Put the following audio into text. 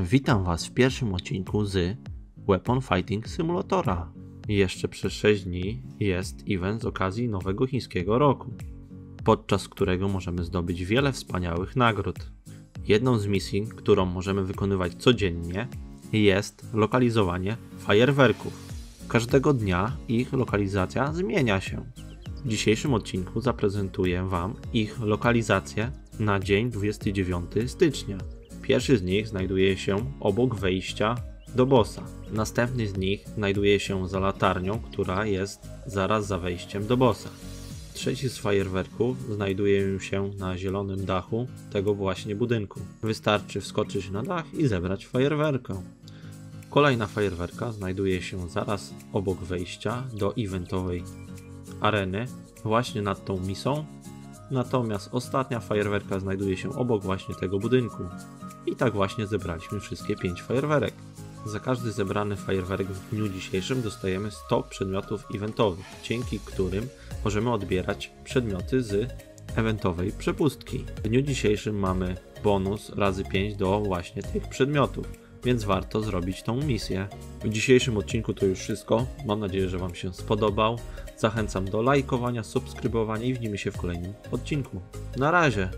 Witam Was w pierwszym odcinku z Weapon Fighting Simulatora. Jeszcze przez 6 dni jest event z okazji nowego chińskiego roku, podczas którego możemy zdobyć wiele wspaniałych nagród. Jedną z misji, którą możemy wykonywać codziennie, jest lokalizowanie fajerwerków. Każdego dnia ich lokalizacja zmienia się. W dzisiejszym odcinku zaprezentuję Wam ich lokalizację na dzień 29 stycznia. Pierwszy z nich znajduje się obok wejścia do bossa. Następny z nich znajduje się za latarnią, która jest zaraz za wejściem do bossa. Trzeci z fajerwerków znajduje się na zielonym dachu tego właśnie budynku. Wystarczy wskoczyć na dach i zebrać fajerwerkę. Kolejna fajerwerka znajduje się zaraz obok wejścia do eventowej areny, właśnie nad tą misą. Natomiast ostatnia fajerwerka znajduje się obok właśnie tego budynku. I tak właśnie zebraliśmy wszystkie 5 fajerwerek. Za każdy zebrany fajerwerek w dniu dzisiejszym dostajemy 100 przedmiotów eventowych, dzięki którym możemy odbierać przedmioty z eventowej przepustki. W dniu dzisiejszym mamy bonus razy 5 do właśnie tych przedmiotów, więc warto zrobić tą misję. W dzisiejszym odcinku to już wszystko. Mam nadzieję, że Wam się spodobał. Zachęcam do lajkowania, subskrybowania i widzimy się w kolejnym odcinku. Na razie!